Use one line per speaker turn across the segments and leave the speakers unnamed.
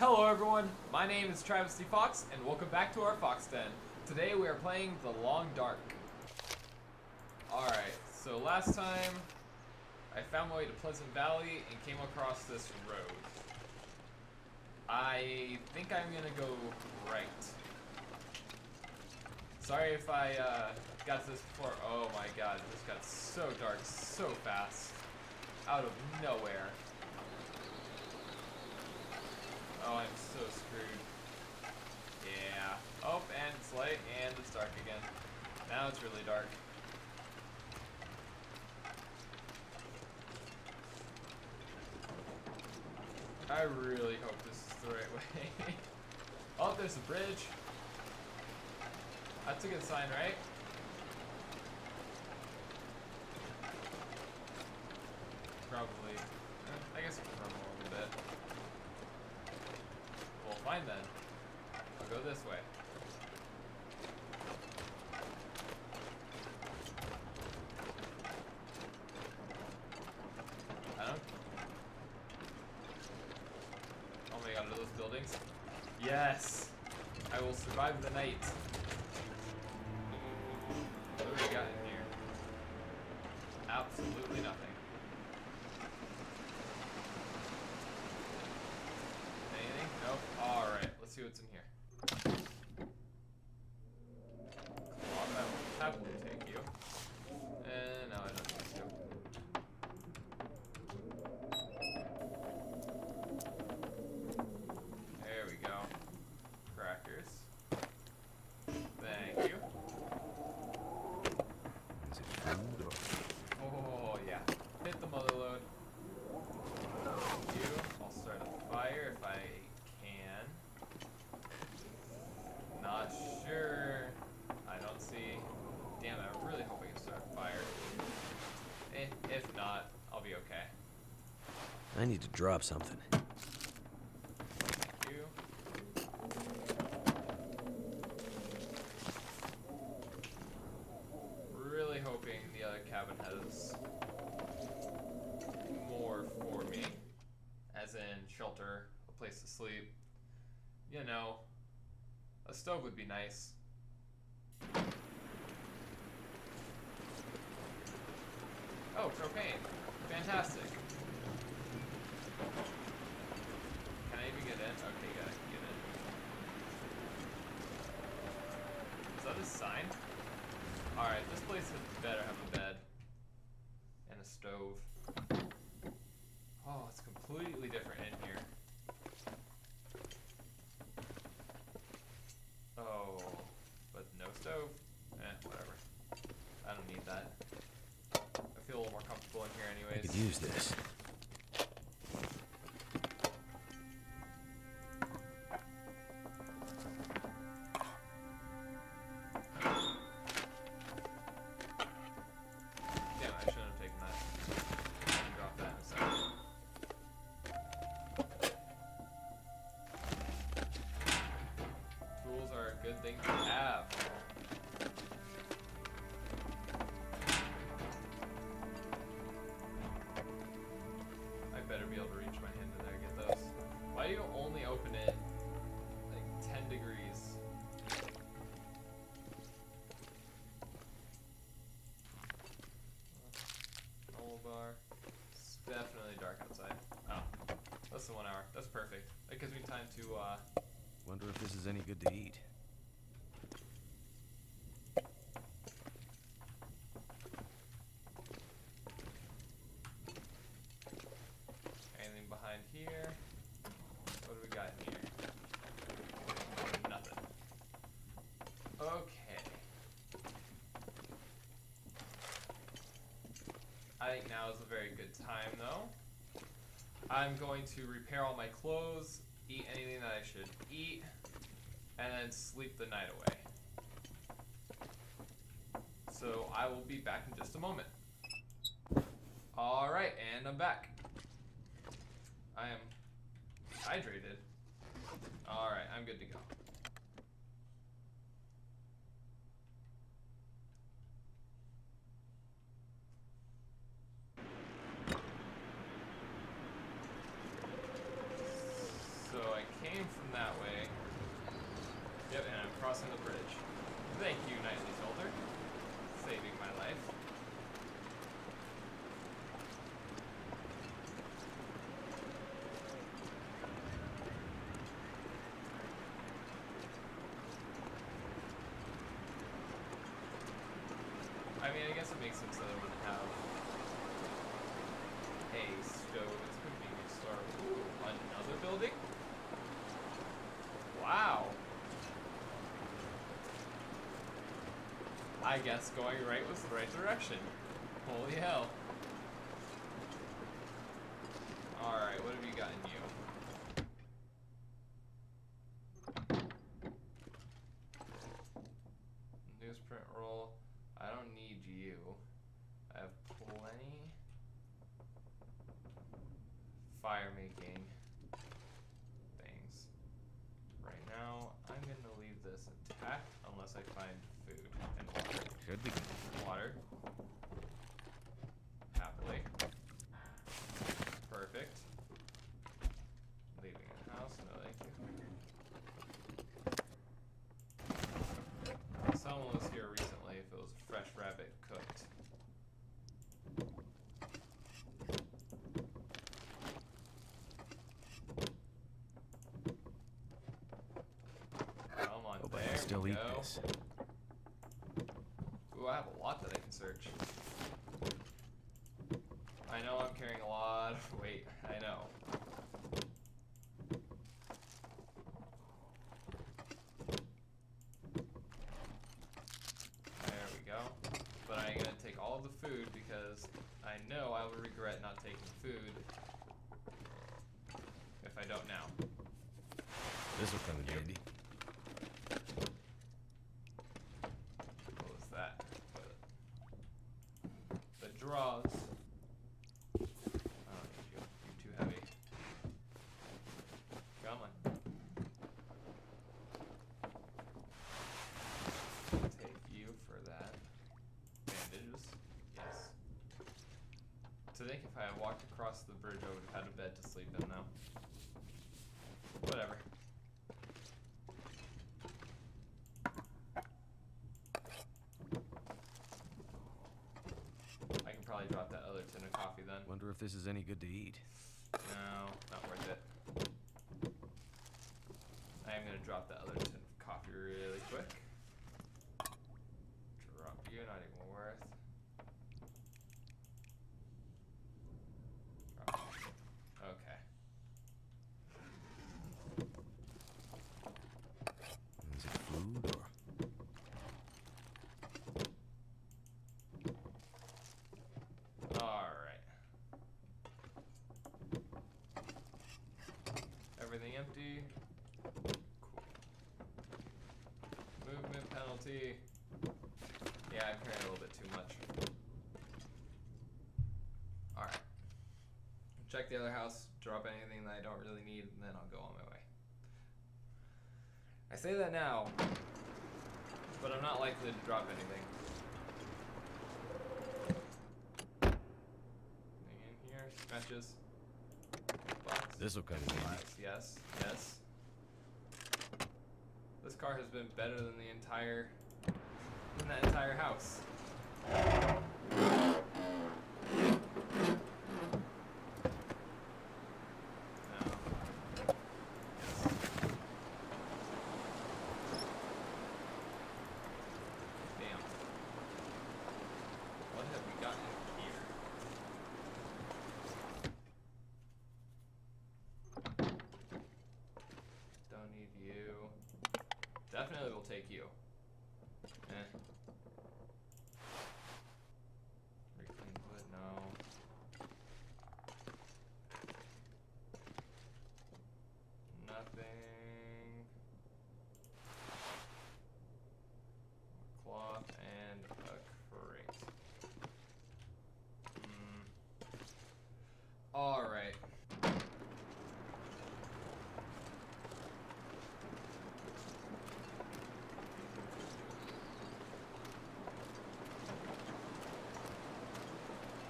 Hello everyone, my name is Travisty Fawkes, and welcome back to our Fox Den. Today we are playing The Long Dark. Alright, so last time I found my way to Pleasant Valley and came across this road. I think I'm gonna go right. Sorry if I uh, got this before. Oh my god, this got so dark so fast. Out of nowhere. Oh, I'm so screwed. Yeah. Oh, and it's light, and it's dark again. Now it's really dark. I really hope this is the right way. oh, there's a bridge. That's a good sign, right? Probably. Eh, I guess we can run a little bit. Well, fine then. I'll this way. I don't... Oh my god, are those buildings? Yes! I will survive the night. What do we got in here? Absolutely nothing. Anything? Nope. Alright, let's see what's in here. Well, that, that will take you. And no, I don't think so. There we go. Crackers. Thank you.
Is it food or
Oh, yeah. Hit the mother load. Thank you. I'll start a fire if I can. Not sure. I don't see. Damn, I really hope I can start a fire. Eh, if not, I'll be okay.
I need to drop something.
Really hoping the other cabin has more for me. As in shelter, a place to sleep. You know, a stove would be nice. Oh, propane. Fantastic. Can I even get in? Okay, yeah, I can get in. Is that a sign? Alright, this place had better have a bed. And a stove. Oh, it's completely different in here. Oh, but no stove? Eh, whatever. I don't need that. I feel a little more comfortable in here anyways.
I could use this.
Time to, uh,
Wonder if this is any good to eat.
anything behind here. What do we got here? Nothing. Okay. I think now is a very good time, though. I'm going to repair all my clothes, eat anything that I should eat, and then sleep the night away. So I will be back in just a moment. Alright, and I'm back. I am hydrated. Alright, I'm good to go. So I I came from that way. Yep, and I'm crossing the bridge. Thank you, Knightly Soldier. Saving my life. I guess it makes sense that I wouldn't have a stove. It's a convenience store. Ooh, another building? Wow. I guess going right was the right direction. Holy hell. Alright, what have you got in you? Newsprint roll. I don't need you. I have plenty. Things. Right now, I'm gonna leave this intact unless I find food and water.
Should be.
Water. Happily. Perfect. Leaving the house, no thank you. Someone was here recently if it was a fresh rabbit cooked. Come on,
Hope I
there
still
we
eat
go.
this.
Ooh, I have a lot that I can search. I know I'm carrying a lot of weight. I know. There we go. But I'm gonna take all of the food because I know I will regret not taking food if I don't now.
This will come in
Yep.
handy.
What was that? The draws. Oh, Don't. You're too heavy. Come on. Take you for that. Bandages. Yes. To think if I had walked across the bridge, I would have had a bed to sleep in now. Whatever. I can probably drop that other tin of coffee then.
Wonder if this is any good to eat.
No, not worth it. I am gonna drop that other tin of coffee really quick. Drop you, not even worth. Drop you. Okay.
Is it food or?
Alright. Everything empty. Cool. Movement penalty. Yeah, I'm carrying a little bit too much. Alright. Check the other house, drop anything that I don't really need, and then I'll go on my way. I say that now, but I'm not likely to drop anything. Anything in here? Matches.
This will come in.
Yes. Yes. This car has been better than the entire than that entire house. No. Yes. Damn. What have we got in here? Don't need you. Definitely will take you. Eh. Reclaimed wood, no. Nothing. Cloth and a crate. Hmm. Alright.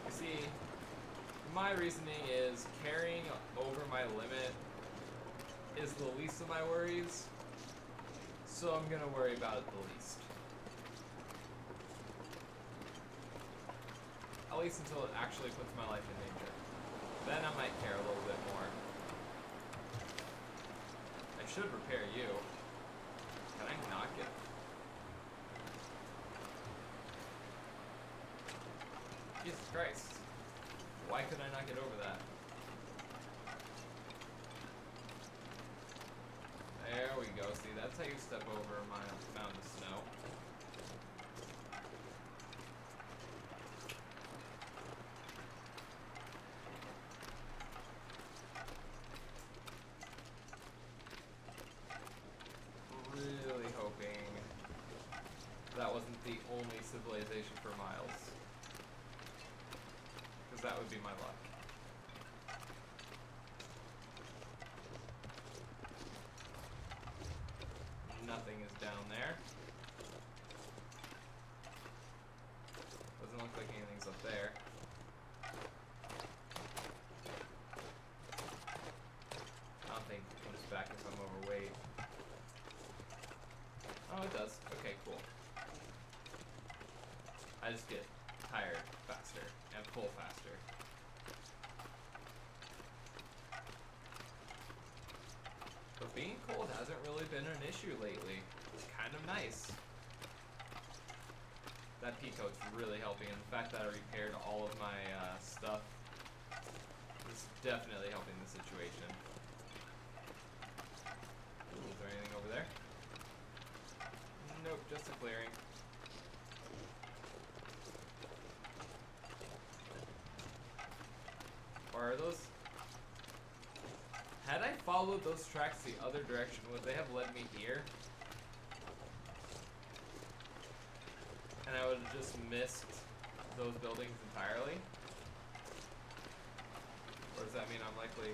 You see, my reasoning is carrying over my limit is the least of my worries. So I'm gonna worry about it the least. At least until it actually puts my life in danger. Then I might care a little bit more. I should repair you. Can I not get Jesus Christ. Why could I not get over that? There we go. See, that's how you step over my mound of snow. Really hoping that wasn't the only civilization for miles. Because that would be my luck. Nothing is down there. Doesn't look like anything's up there. I don't think it comes back if I'm overweight. Oh, it does. Okay, cool. I just get tired faster and pull faster. But being cold hasn't really been an issue lately. It's kind of nice. That Pico's really helping, and the fact that I repaired all of my uh, stuff is definitely helping the situation. Ooh, is there anything over there? Nope, just a clearing. Are those... Had I followed those tracks the other direction, would they have led me here? And I would have just missed those buildings entirely? Or does that mean I'm likely...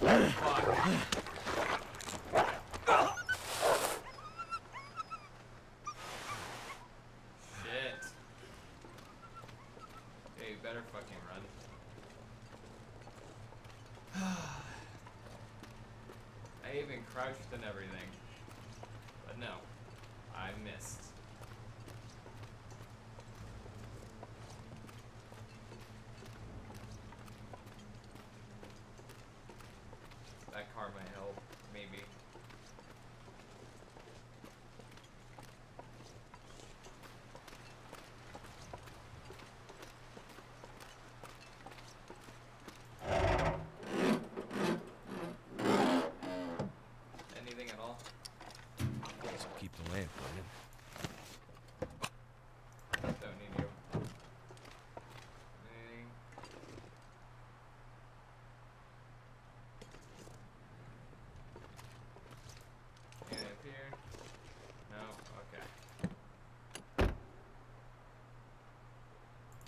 Fuck. Shit. Yeah, you better fucking run. I even crouched and everything. But no. I missed. That car might help, maybe. Anything at all?
Guess I'll keep the lamp burning.
Don't need you. Anything? Anything up here? No? Okay.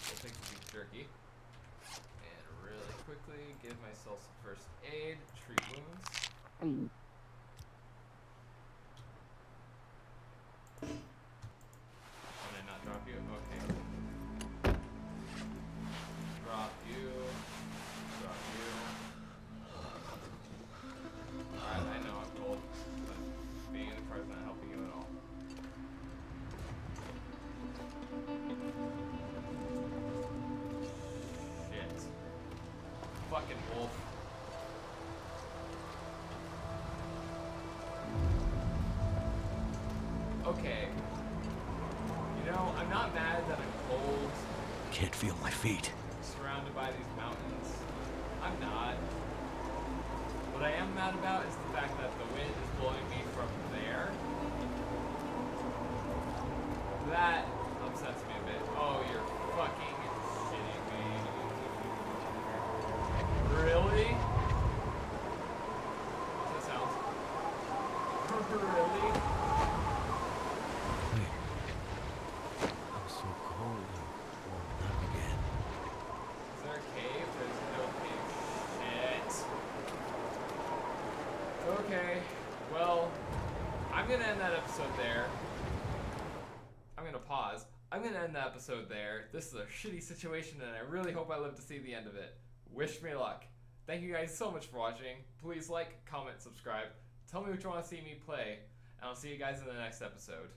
I'll take the beef jerky. And really quickly give myself some first aid, treat wounds.
Can't feel my feet.
surrounded by these mountains. I'm not. What I am mad about is the fact that the wind is blowing me from there. That upsets me a bit. Oh, you're fucking shitting me. Really? That sounds. really?
Wait. I'm so cold and warming up again.
Is there a cave? There's no cave. Shit. Okay. Well, I'm gonna end that episode there. I'm I'm gonna end the episode there. This is a shitty situation, and I really hope I live to see the end of it. Wish me luck. Thank you guys so much for watching. Please like, comment, subscribe. Tell me what you want to see me play, and I'll see you guys in the next episode.